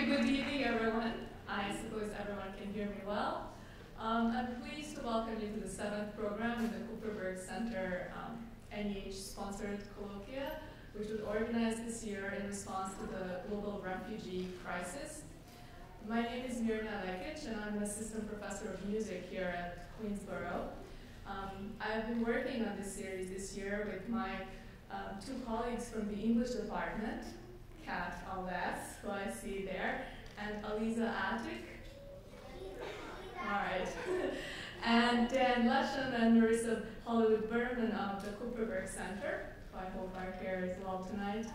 good evening, everyone. I suppose everyone can hear me well. Um, I'm pleased to welcome you to the seventh program in the Kupferberg Center um, NEH-sponsored colloquia, which was organized this year in response to the global refugee crisis. My name is Mirna Lekic, and I'm an assistant professor of music here at Queensborough. Um, I've been working on this series this year with my um, two colleagues from the English department, Kat Alves, who I see there, and Aliza Atik. All right. and Dan Leshem and Marissa Hollywood Berman of the Kupferberg Center, who I hope are here as well tonight.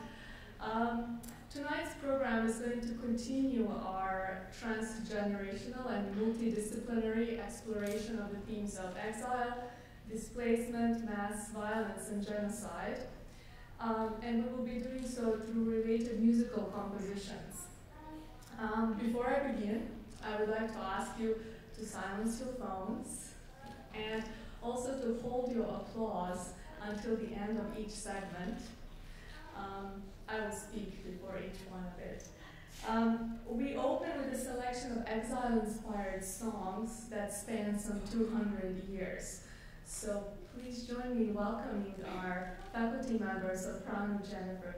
Um, tonight's program is going to continue our transgenerational and multidisciplinary exploration of the themes of exile, displacement, mass violence, and genocide. Um, and we will be doing so through related musical compositions. Um, before I begin, I would like to ask you to silence your phones and also to hold your applause until the end of each segment. Um, I will speak before each one of it. Um, we open with a selection of exile-inspired songs that span some 200 years. So please join me in welcoming our faculty member, soprano Jennifer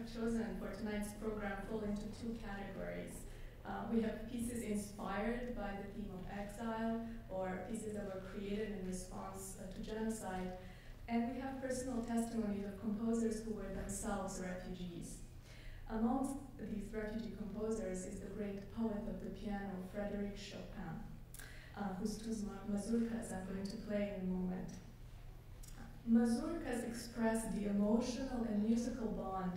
Glier. chosen for tonight's program fall into two categories. Uh, we have pieces inspired by the theme of exile or pieces that were created in response uh, to genocide. And we have personal testimonies of composers who were themselves refugees. Amongst these refugee composers is the great poet of the piano, Frédéric Chopin, uh, whose two mazurkas I'm going to play in a moment. Mazurkas express the emotional and musical bond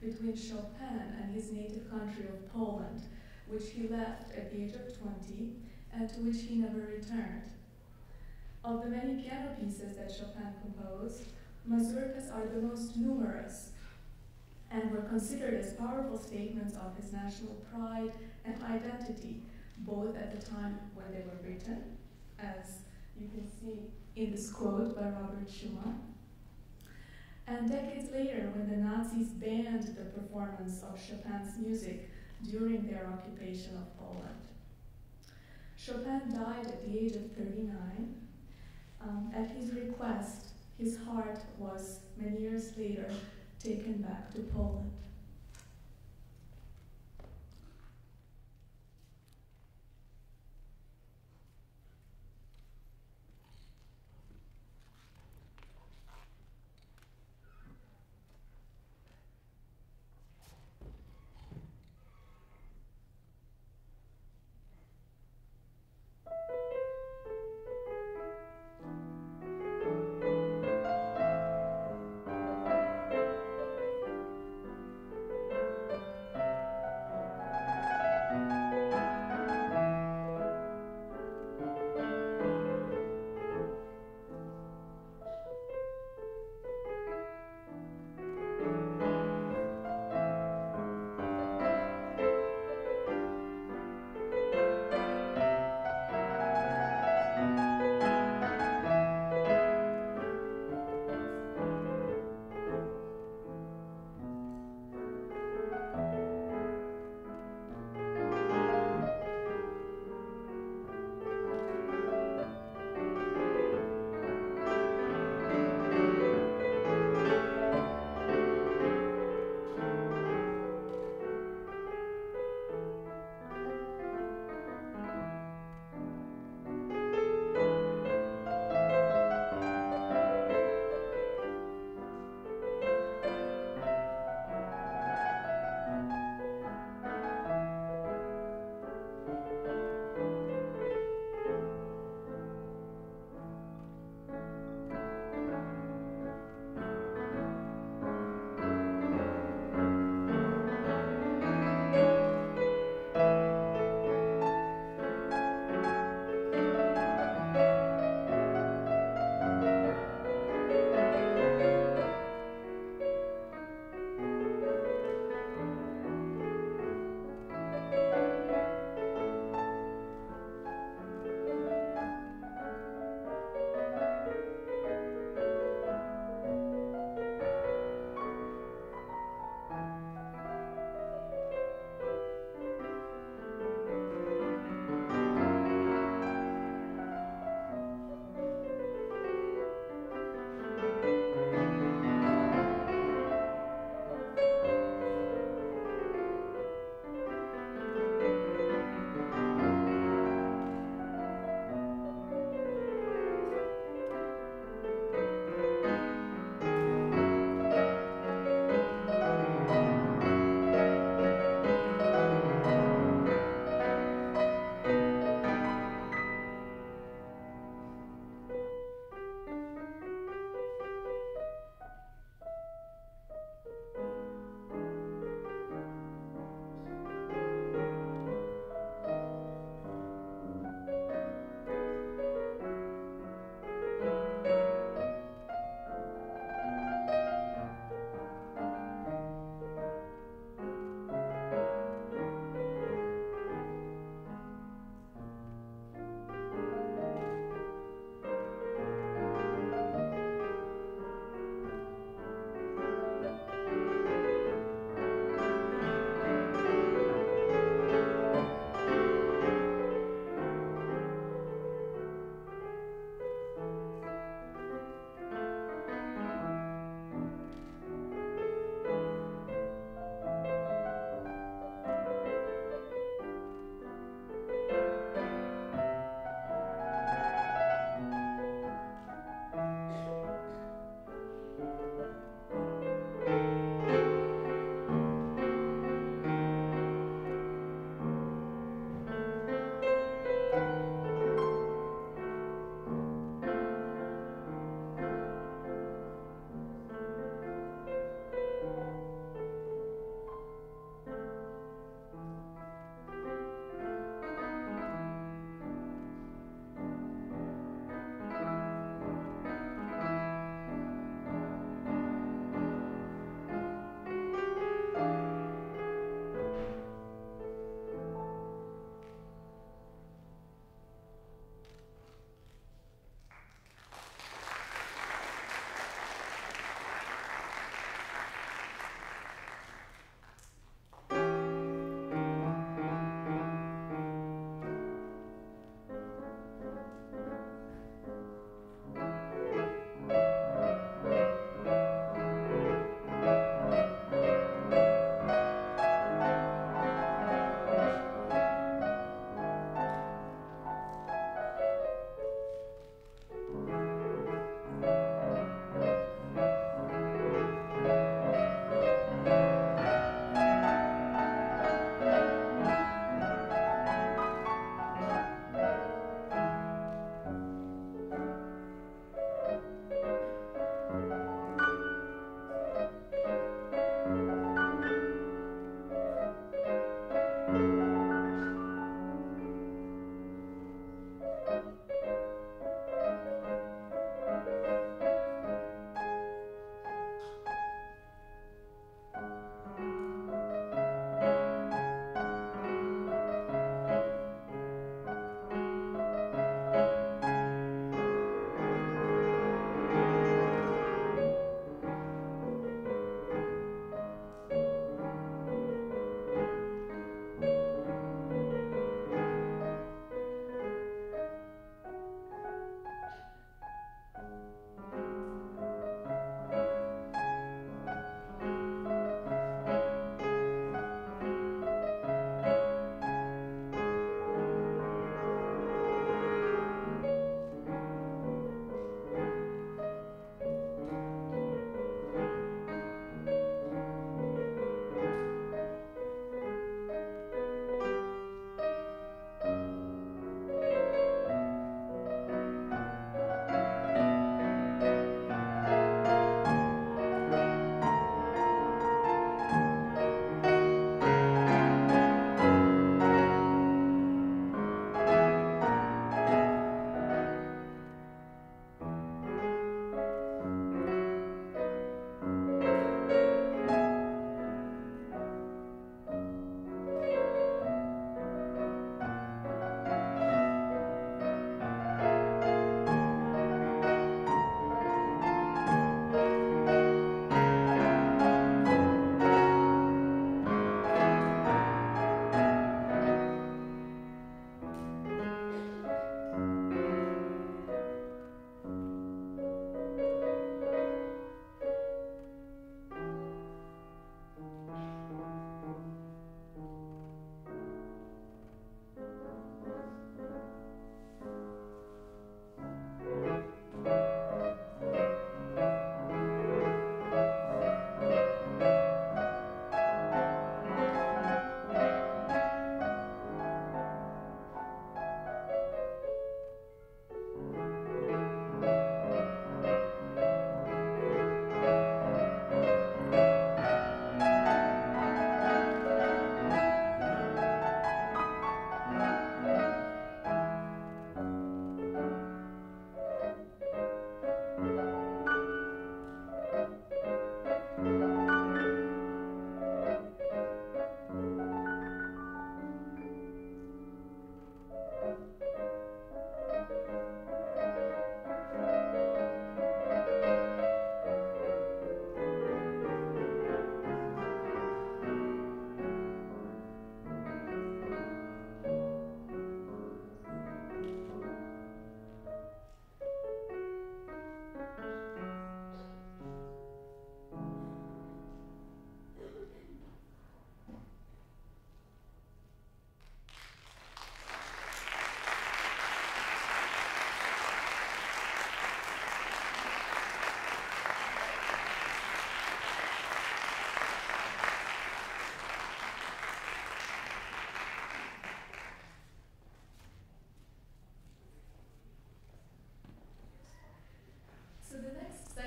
between Chopin and his native country of Poland, which he left at the age of 20 and to which he never returned. Of the many piano pieces that Chopin composed, mazurkas are the most numerous and were considered as powerful statements of his national pride and identity, both at the time when they were written, as you can see in this quote by Robert Schumann, And decades later, when the Nazis banned the performance of Chopin's music during their occupation of Poland. Chopin died at the age of 39. Um, at his request, his heart was, many years later, taken back to Poland.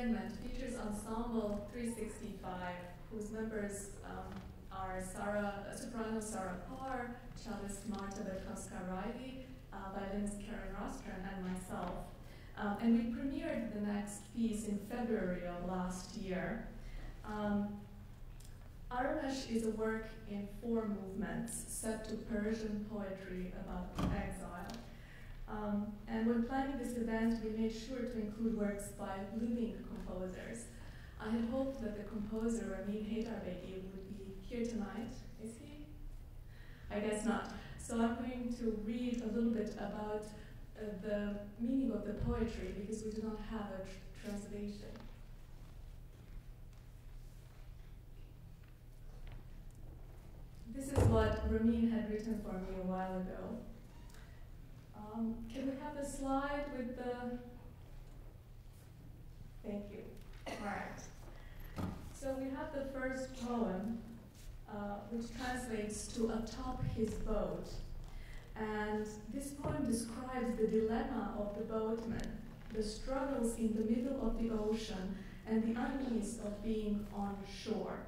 Ensemble 365, whose members um, are Sarah, uh, soprano Sarah Parr, cellist Marta Berkowska-Riley, uh, violinist Karen Rostron, and myself. Um, and we premiered the next piece in February of last year. Um, Aramesh is a work in four movements set to Persian poetry about exile. Um, and when planning this event, we made sure to include works by living composers. I had hoped that the composer, Ramin Heydarbegi, would be here tonight. Is he? I guess not. So I'm going to read a little bit about uh, the meaning of the poetry because we do not have a tr translation. This is what Ramin had written for me a while ago. Um, can we have the slide with the. Thank you. All right. So we have the first poem, uh, which translates to atop his boat. And this poem describes the dilemma of the boatman, the struggles in the middle of the ocean, and the unease of being on shore.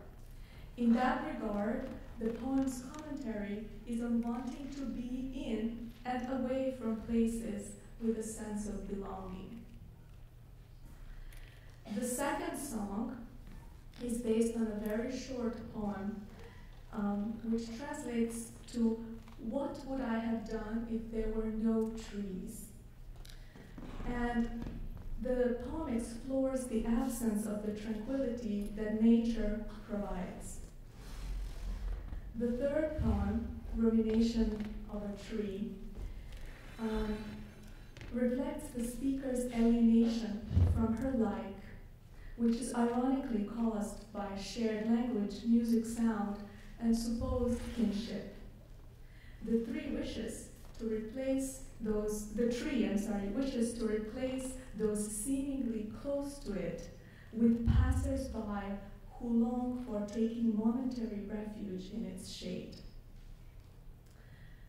In that regard, the poem's commentary is on wanting to be in and away from places with a sense of belonging. The second song is based on a very short poem um, which translates to What would I have done if there were no trees? And the poem explores the absence of the tranquility that nature provides. The third poem, Rumination of a Tree, um, reflects the speaker's alienation from her like, which is ironically caused by shared language, music, sound, and supposed kinship. The three wishes to replace those, the tree, I'm sorry, wishes to replace those seemingly close to it with passers-by who long for taking momentary refuge in its shade.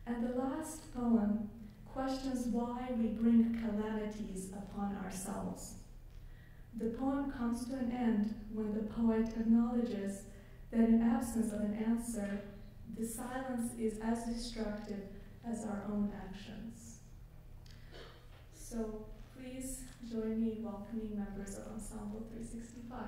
And the last poem questions why we bring calamities upon ourselves. The poem comes to an end when the poet acknowledges that in absence of an answer, the silence is as destructive as our own actions. So please join me in welcoming members of Ensemble 365.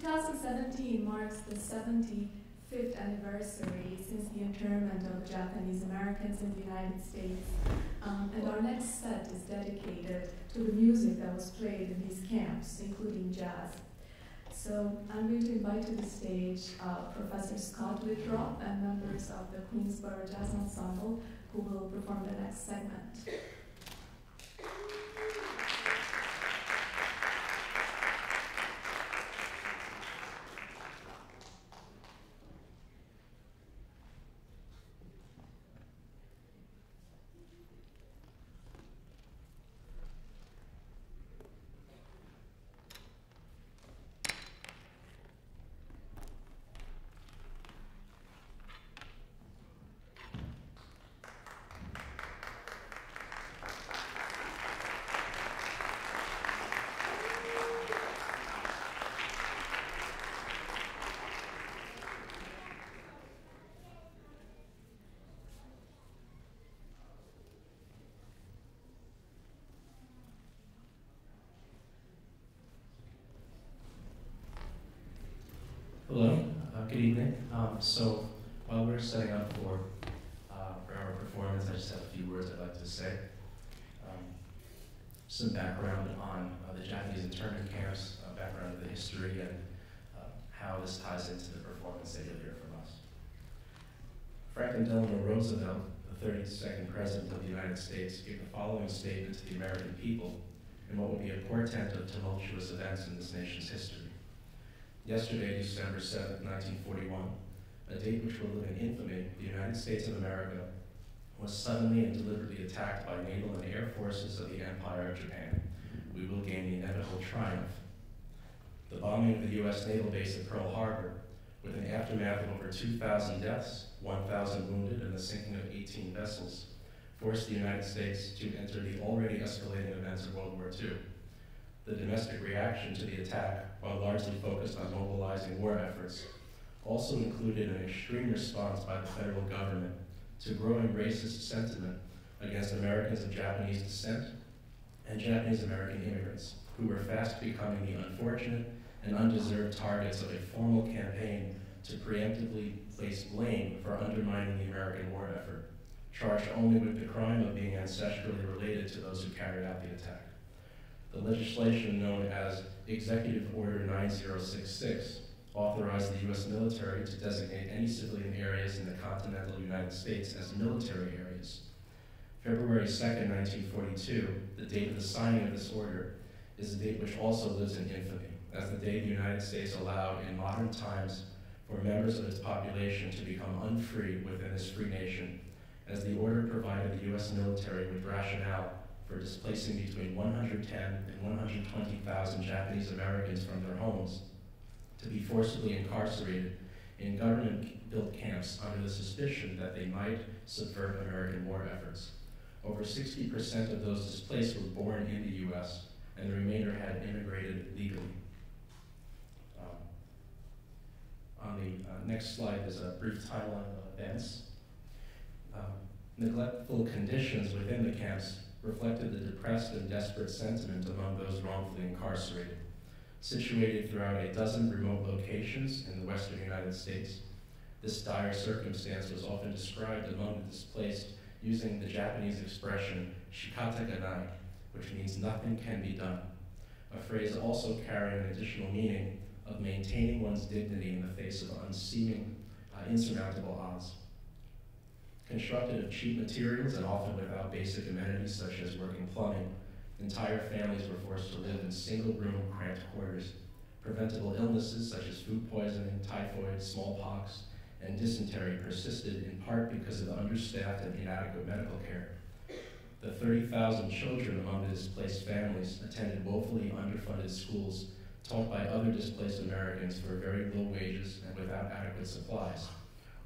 2017 marks the 75th anniversary since the internment of Japanese Americans in the United States. Um, and our next set is dedicated to the music that was played in these camps, including jazz. So I'm going to invite to the stage uh, Professor Scott Wittroff and members of the Queensborough Jazz Ensemble who will perform the next segment. Hello, uh, good evening. Um, so while we're setting up for, uh, for our performance, I just have a few words I'd like to say. Um, some background on uh, the Japanese internment camps, background of the history, and uh, how this ties into the performance that you'll hear from us. Franklin Delano Roosevelt, the 32nd President of the United States, gave the following statement to the American people in what would be a portent of tumultuous events in this nation's history. Yesterday, December 7, 1941, a date which will live in infamy, the United States of America was suddenly and deliberately attacked by naval and air forces of the Empire of Japan. We will gain the inevitable triumph. The bombing of the U.S. naval base at Pearl Harbor, with an aftermath of over 2,000 deaths, 1,000 wounded, and the sinking of 18 vessels, forced the United States to enter the already escalating events of World War II. The domestic reaction to the attack, while largely focused on mobilizing war efforts, also included an extreme response by the federal government to growing racist sentiment against Americans of Japanese descent and Japanese American immigrants, who were fast becoming the unfortunate and undeserved targets of a formal campaign to preemptively place blame for undermining the American war effort, charged only with the crime of being ancestrally related to those who carried out the attack the legislation known as Executive Order 9066 authorized the U.S. military to designate any civilian areas in the continental United States as military areas. February 2, 1942, the date of the signing of this order, is a date which also lives in infamy, as the day the United States allowed in modern times for members of its population to become unfree within this free nation, as the order provided the U.S. military with rationale for displacing between 110 and 120,000 Japanese Americans from their homes to be forcibly incarcerated in government-built camps under the suspicion that they might subvert American war efforts. Over 60% of those displaced were born in the U.S., and the remainder had immigrated legally. Um, on the uh, next slide is a brief timeline of events. Um, neglectful conditions within the camps reflected the depressed and desperate sentiment among those wrongfully incarcerated. Situated throughout a dozen remote locations in the western United States, this dire circumstance was often described among the displaced using the Japanese expression shikata ga nai, which means nothing can be done, a phrase also carrying an additional meaning of maintaining one's dignity in the face of unseeming, uh, insurmountable odds. Constructed of cheap materials and often without basic amenities such as working plumbing, entire families were forced to live in single-room, cramped quarters. Preventable illnesses such as food poisoning, typhoid, smallpox, and dysentery persisted in part because of understaffed and inadequate medical care. The 30,000 children among the displaced families attended woefully underfunded schools taught by other displaced Americans for very low wages and without adequate supplies.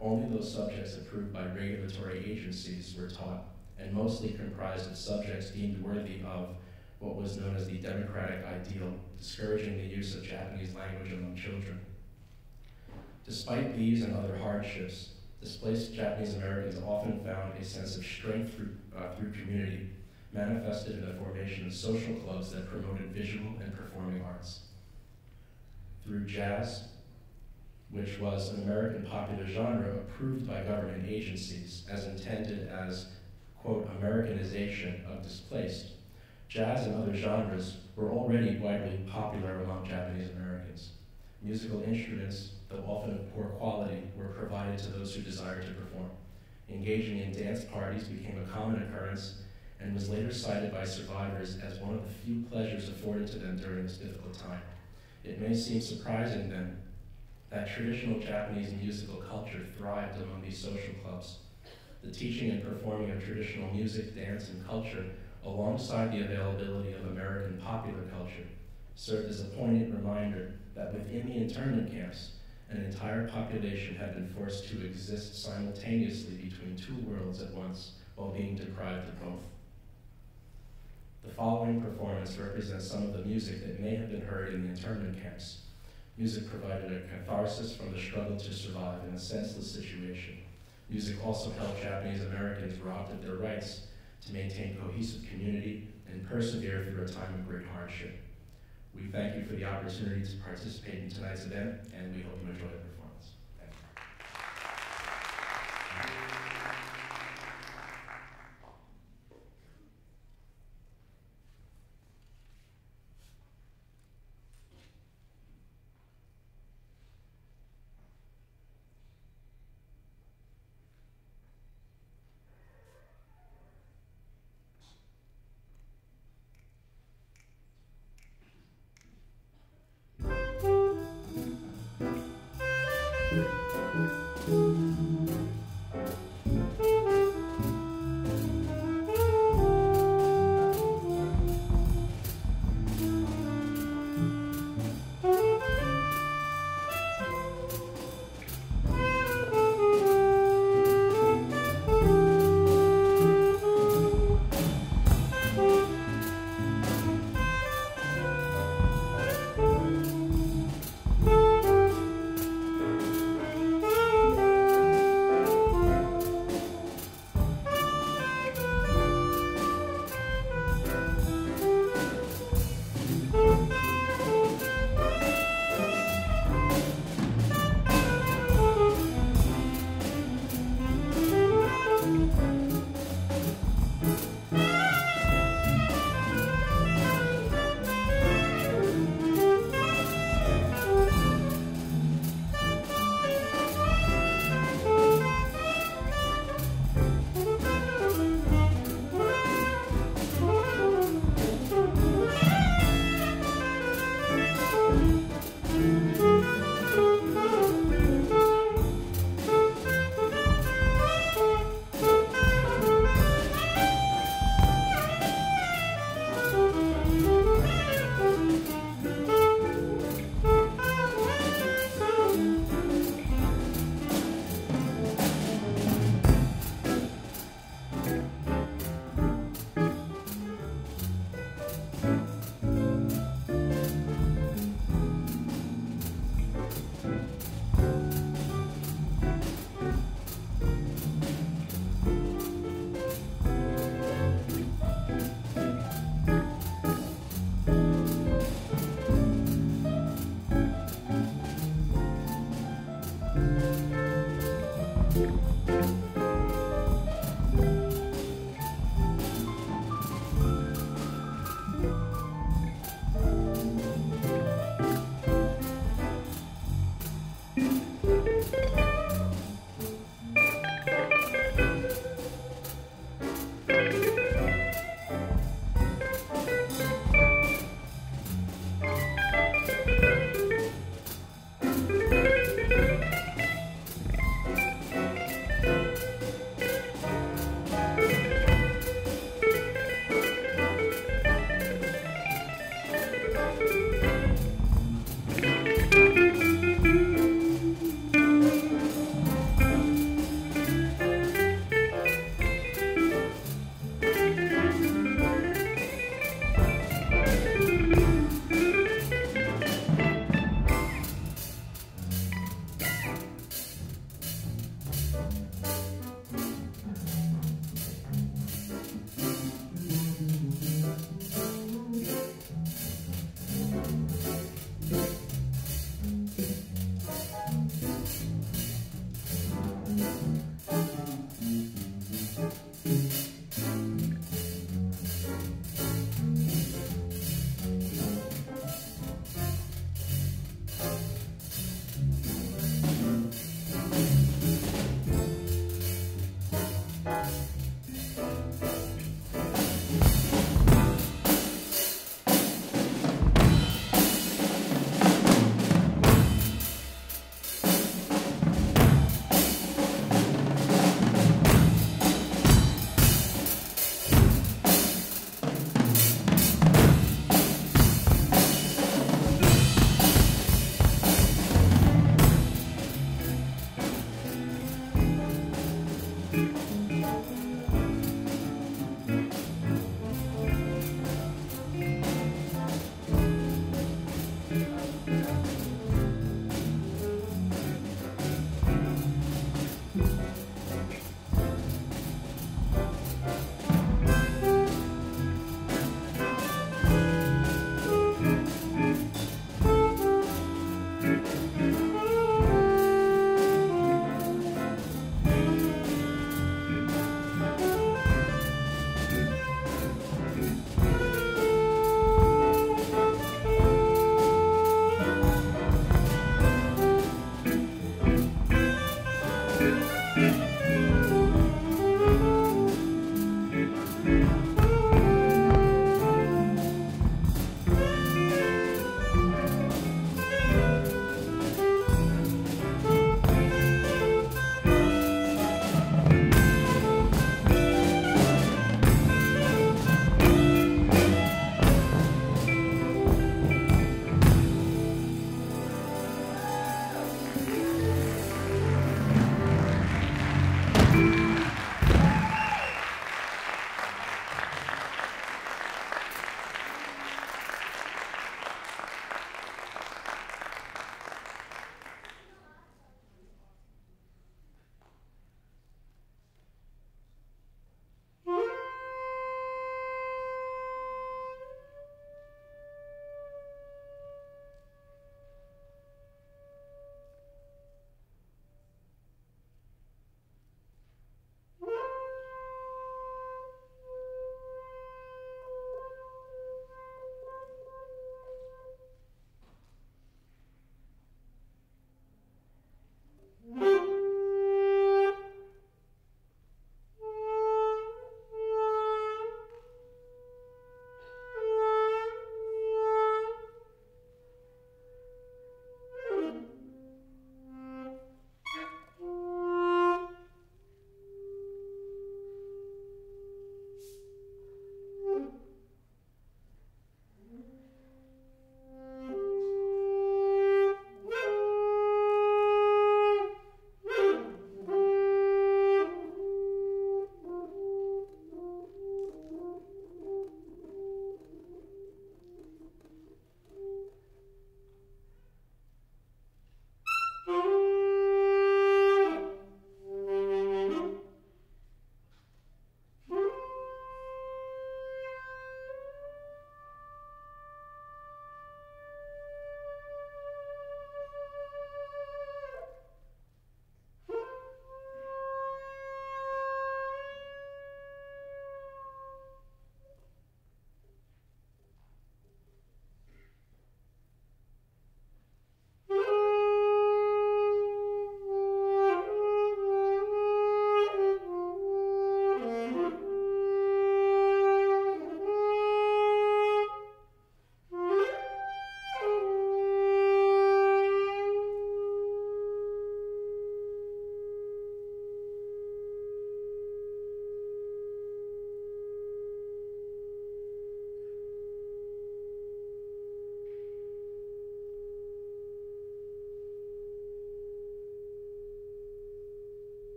Only those subjects approved by regulatory agencies were taught, and mostly comprised of subjects deemed worthy of what was known as the democratic ideal, discouraging the use of Japanese language among children. Despite these and other hardships, displaced Japanese Americans often found a sense of strength through, uh, through community, manifested in the formation of social clubs that promoted visual and performing arts. Through jazz, which was an American popular genre approved by government agencies as intended as, quote, Americanization of displaced, jazz and other genres were already widely popular among Japanese Americans. Musical instruments though often of poor quality, were provided to those who desired to perform. Engaging in dance parties became a common occurrence and was later cited by survivors as one of the few pleasures afforded to them during this difficult time. It may seem surprising then that traditional Japanese musical culture thrived among these social clubs. The teaching and performing of traditional music, dance, and culture, alongside the availability of American popular culture, served as a poignant reminder that within the internment camps, an entire population had been forced to exist simultaneously between two worlds at once while being deprived of both. The following performance represents some of the music that may have been heard in the internment camps. Music provided a catharsis from the struggle to survive in a senseless situation. Music also helped Japanese Americans robbed of their rights to maintain cohesive community and persevere through a time of great hardship. We thank you for the opportunity to participate in tonight's event, and we hope you enjoy the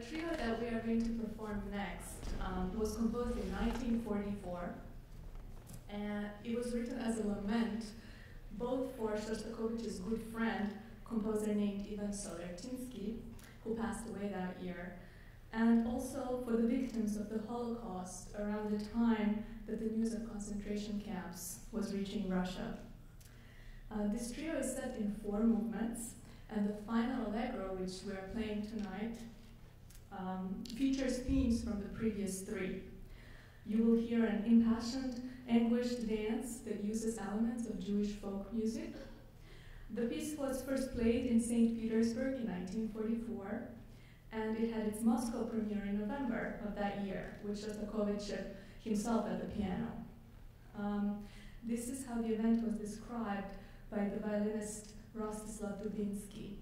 the trio that we are going to perform next um, was composed in 1944, and it was written as a lament both for Shostakovich's good friend, composer named Ivan Sollertinsky, who passed away that year, and also for the victims of the Holocaust around the time that the news of concentration camps was reaching Russia. Uh, this trio is set in four movements, and the final allegro, which we are playing tonight, um, features themes from the previous three. You will hear an impassioned, anguished dance that uses elements of Jewish folk music. The piece was first played in St. Petersburg in 1944, and it had its Moscow premiere in November of that year, with Shostakovich himself at the piano. Um, this is how the event was described by the violinist Rostislav Dubinsky.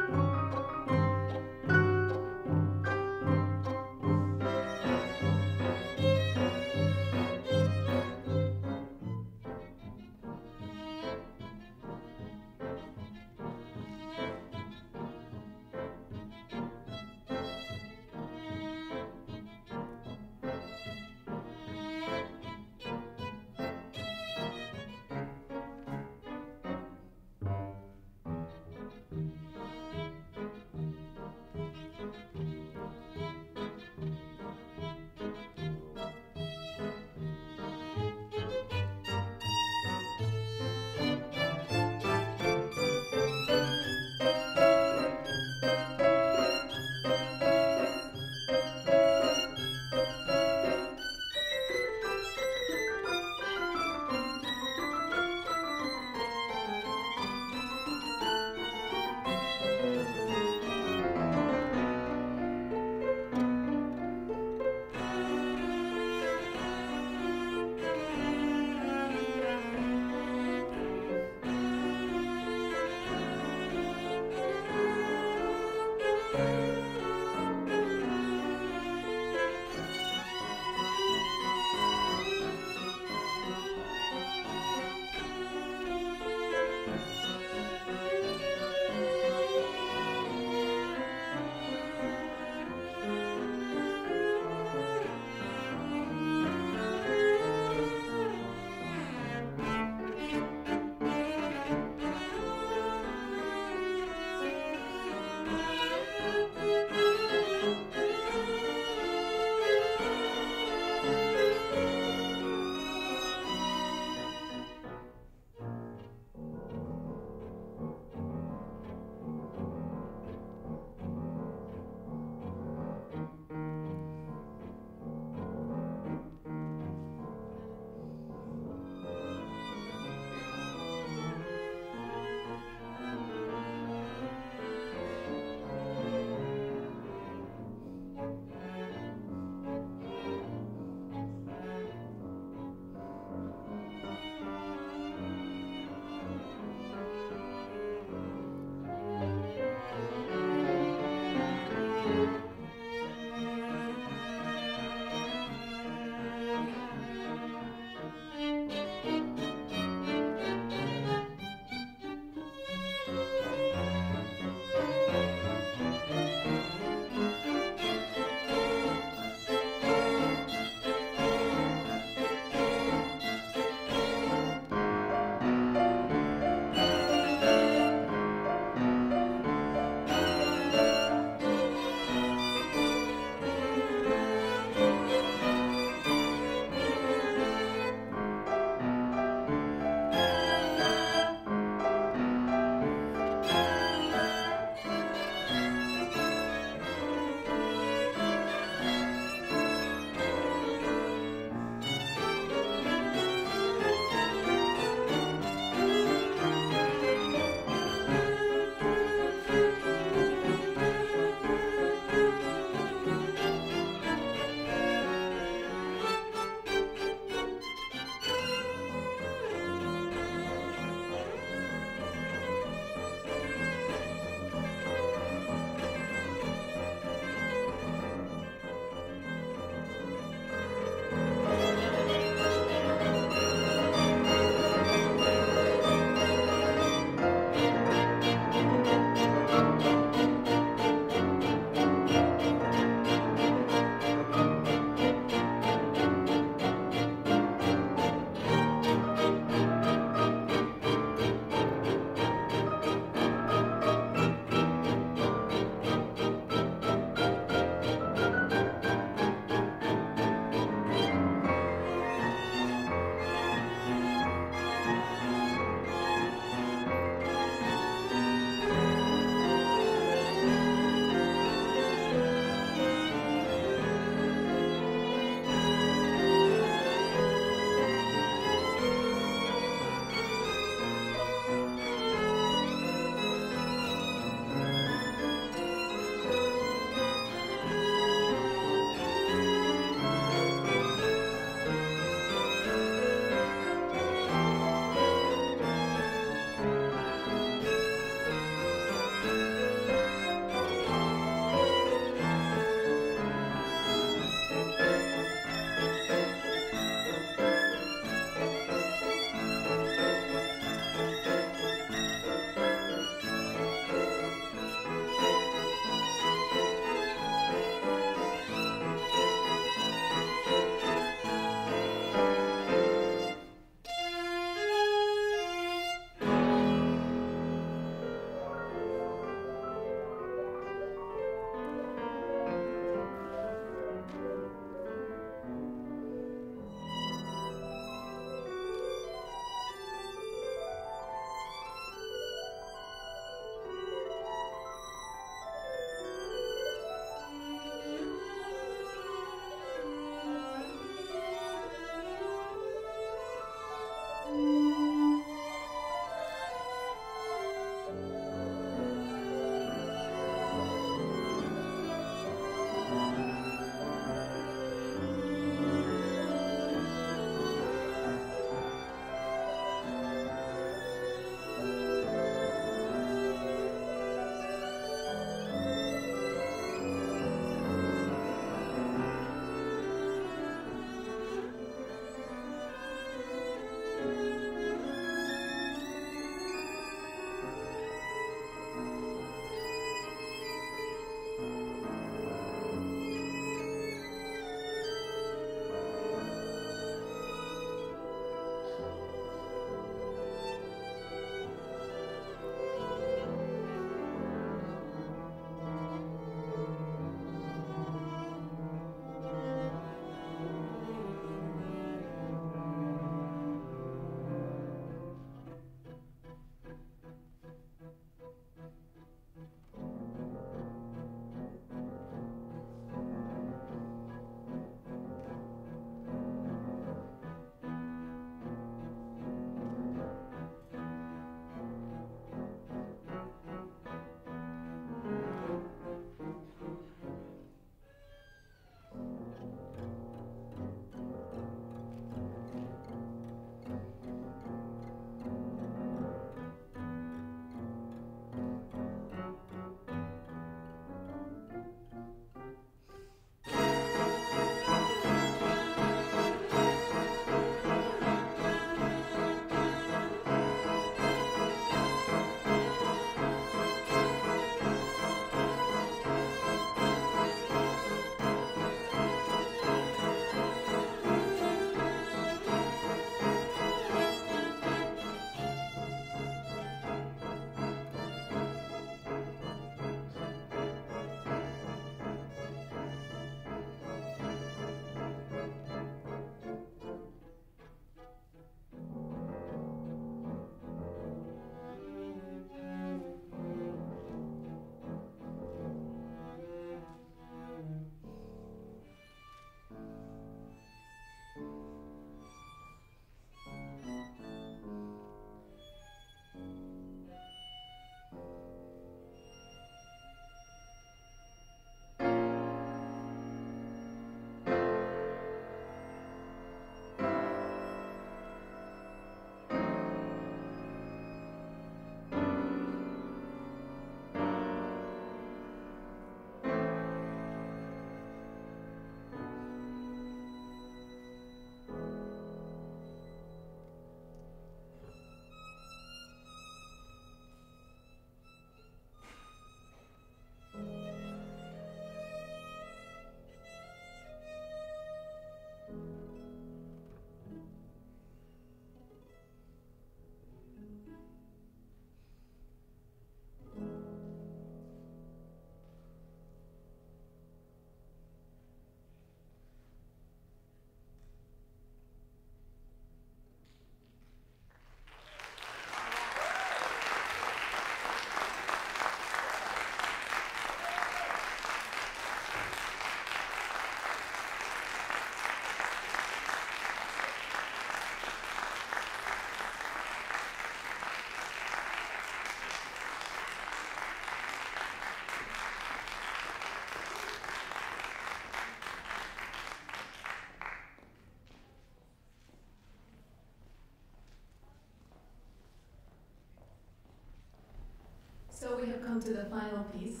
To the final piece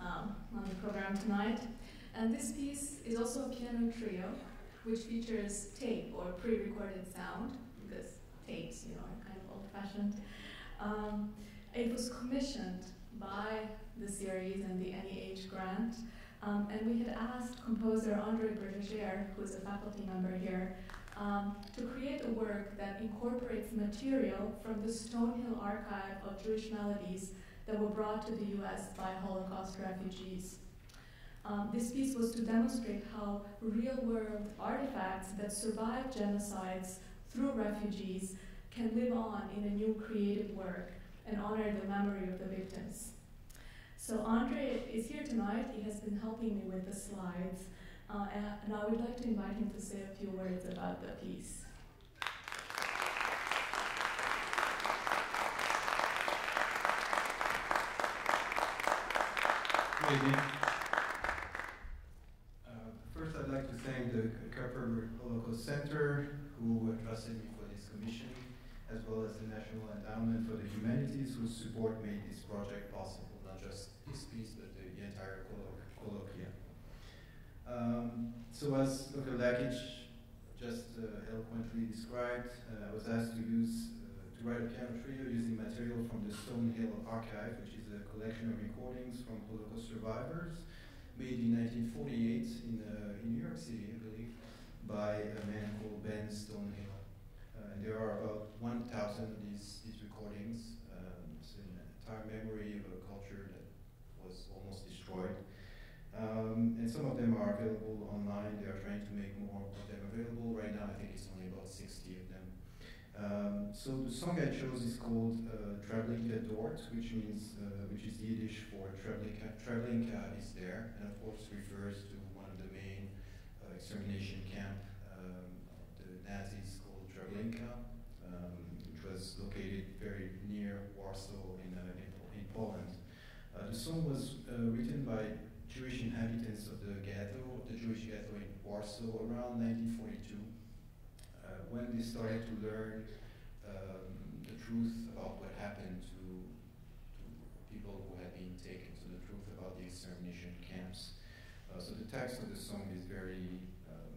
um, on the program tonight. And this piece is also a piano trio, which features tape or pre-recorded sound, because tapes, you know, are kind of old-fashioned. Um, it was commissioned by the series and the NEH grant, um, and we had asked composer Andre Berger, who is a faculty member here, um, to create a work that incorporates material from the Stonehill archive of Jewish melodies that were brought to the US by Holocaust refugees. Um, this piece was to demonstrate how real world artifacts that survived genocides through refugees can live on in a new creative work and honor the memory of the victims. So Andre is here tonight. He has been helping me with the slides. Uh, and, and I would like to invite him to say a few words about the piece. Uh, first, I'd like to thank the Kupferberg Holocaust Center, who trusted me for this commission, as well as the National Endowment for the Humanities, whose support made this project possible, not just this piece, but the, the entire colloquia. Um, so as Dr. Lakic just uh, eloquently described, uh, I was asked to use write a piano trio using material from the Stonehill Archive, which is a collection of recordings from Holocaust survivors made in 1948 in, uh, in New York City, I believe, by a man called Ben Stonehill. Uh, there are about 1,000 of these, these recordings. Um, it's an entire memory of a culture that was almost destroyed. Um, and some of them are available online. They are trying to make more of them available. Right now, I think it's only about 60 of them. Um, so the song I chose is called uh, Treblinka Dort, which means, uh, which is Yiddish for Treblinka. Treblinka is there, and of course refers to one of the main uh, extermination camp um, of the Nazis called Treblinka, um, which was located very near Warsaw in, uh, in, in Poland. Uh, the song was uh, written by Jewish inhabitants of the ghetto, the Jewish ghetto in Warsaw around 1942, uh, when they started to learn um, the truth about what happened to, to, people who had been taken, to the truth about the extermination camps. Uh, so the text of the song is very um,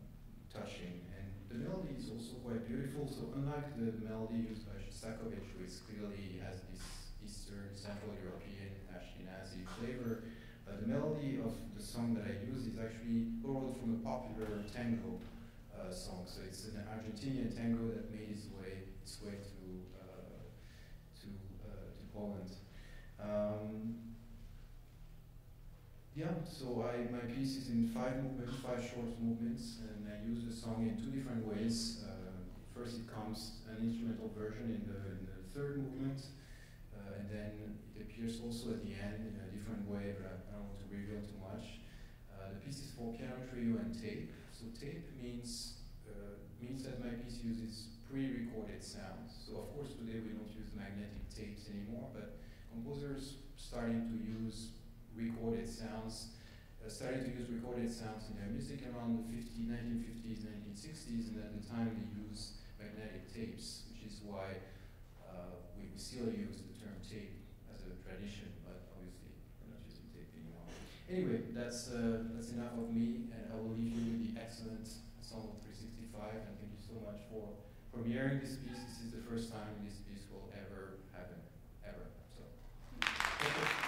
touching, and the melody is also quite beautiful. So unlike the melody used by Shostakovich, which clearly has this Eastern Central European Ashkenazi flavor, uh, the melody of the song that I use is actually borrowed from a popular tango uh, song. So it's an Argentinian tango that made its way its way to uh, to uh, to Poland. Um, yeah, so I my piece is in five movements, five short movements, and I use the song in two different ways. Uh, first, it comes an instrumental version in the, in the third movement, and then it appears also at the end in a different way, but I, don't want to reveal too much. Uh, the piece is for piano trio and tape. So tape means means that my piece uses pre-recorded sounds. So of course today we don't use magnetic tapes anymore, but composers starting to use recorded sounds, uh, started to use recorded sounds in their music around the 50, 1950s, 1960s, and at the time they used magnetic tapes, which is why uh, we, still use the term tape as a tradition, but obviously we're not using tape anymore. Anyway, that's, uh, that's enough of me, and I will leave you with the excellent Ensemble 3 and thank you so much for premiering this piece. This is the first time this piece will ever happen, ever. So.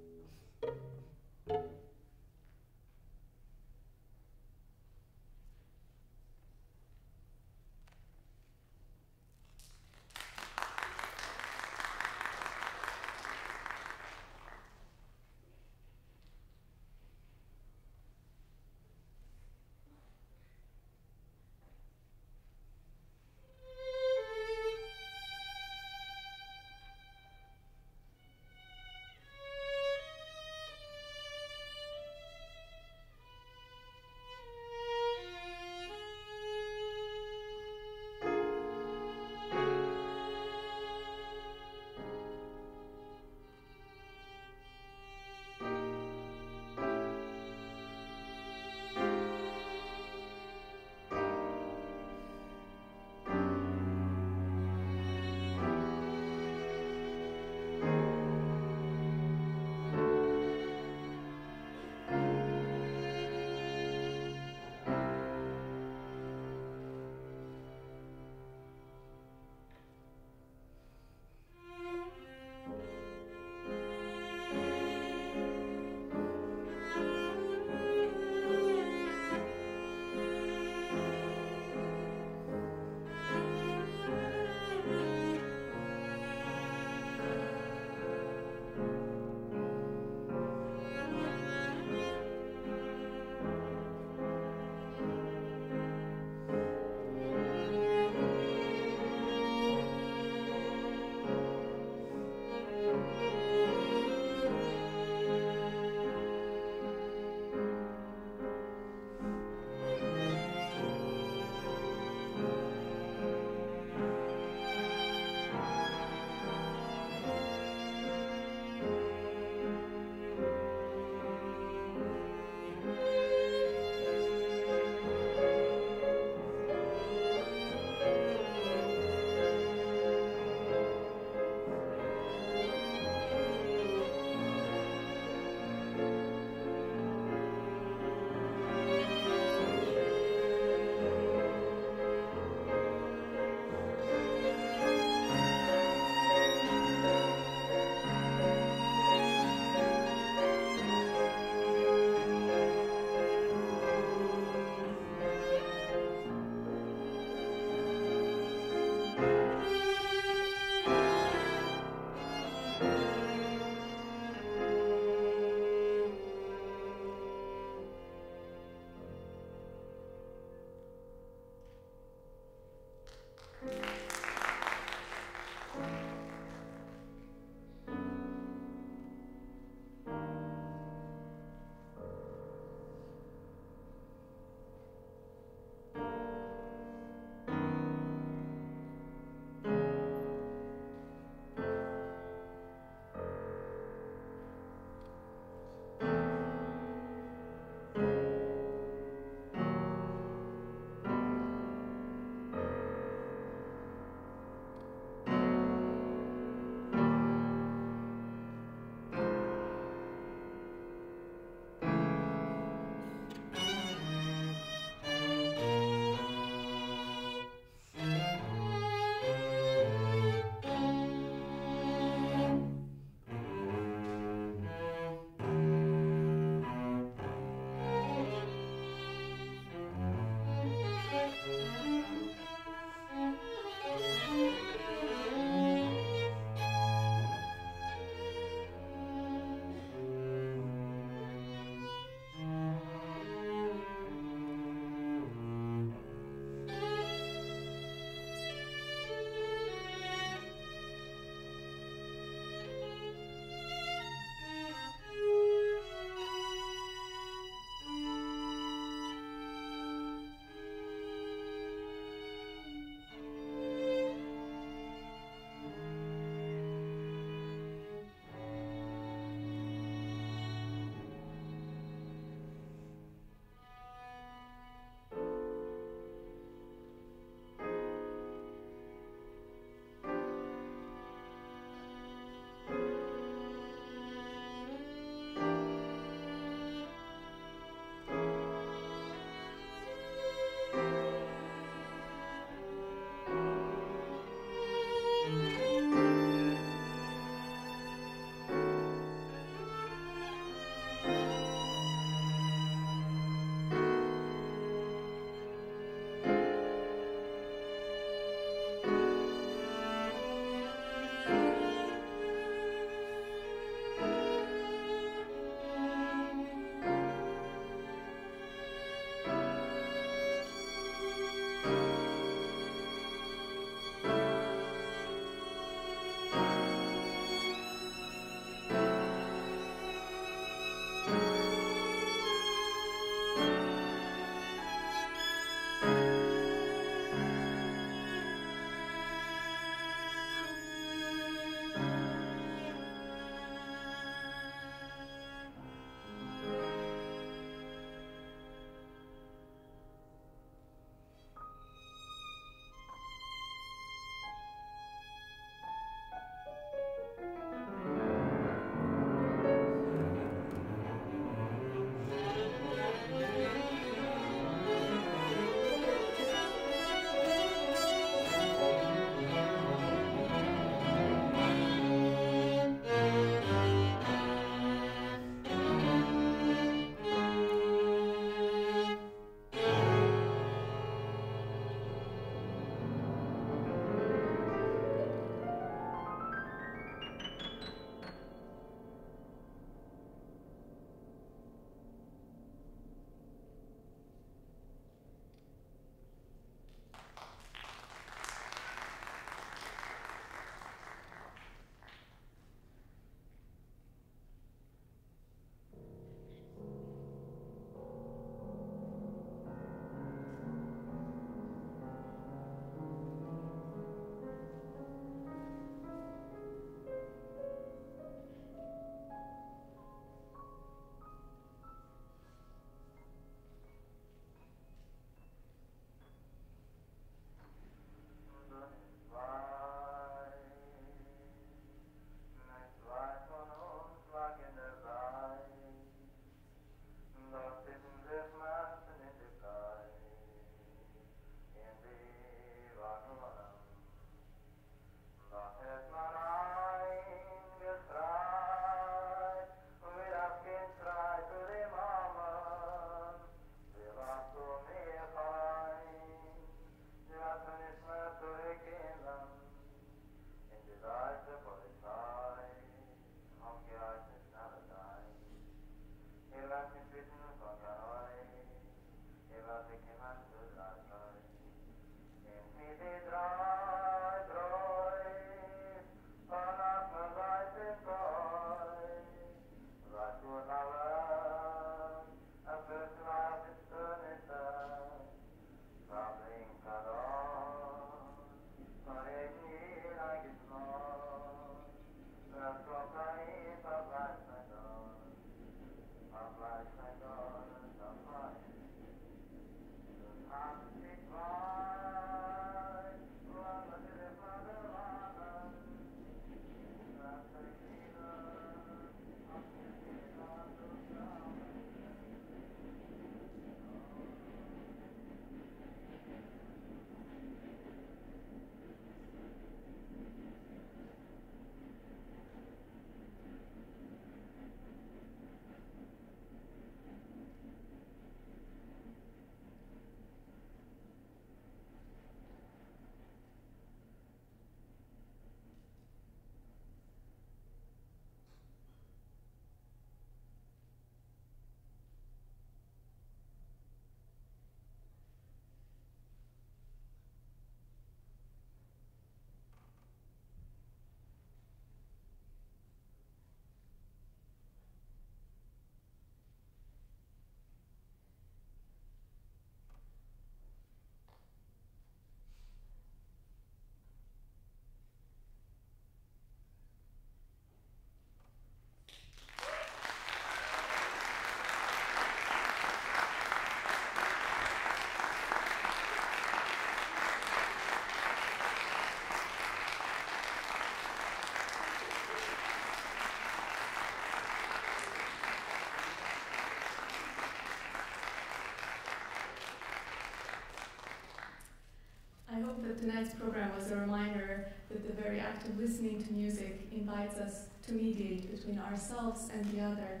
That tonight's program was a reminder that the very act of listening to music invites us to mediate between ourselves and the other.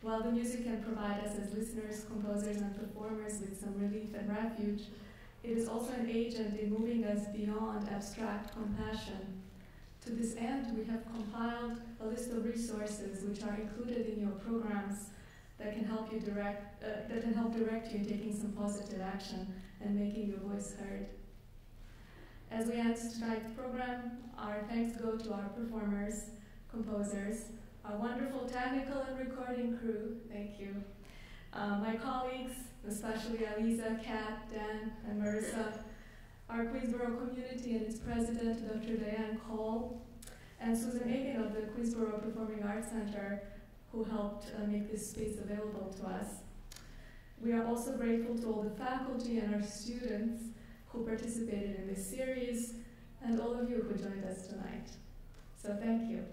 While the music can provide us as listeners, composers, and performers with some relief and refuge, it is also an agent in moving us beyond abstract compassion. To this end, we have compiled a list of resources which are included in your programs that can help you direct, uh, that can help direct you in taking some positive action and making your voice heard. As we end tonight's program, our thanks go to our performers, composers, our wonderful technical and recording crew, thank you. Uh, my colleagues, especially Aliza, Kat, Dan, and Marissa, our Queensborough community and its president, Dr. Diane Call, and Susan Aiken of the Queensborough Performing Arts Center, who helped uh, make this space available to us. We are also grateful to all the faculty and our students who participated in this series, and all of you who joined us tonight. So thank you.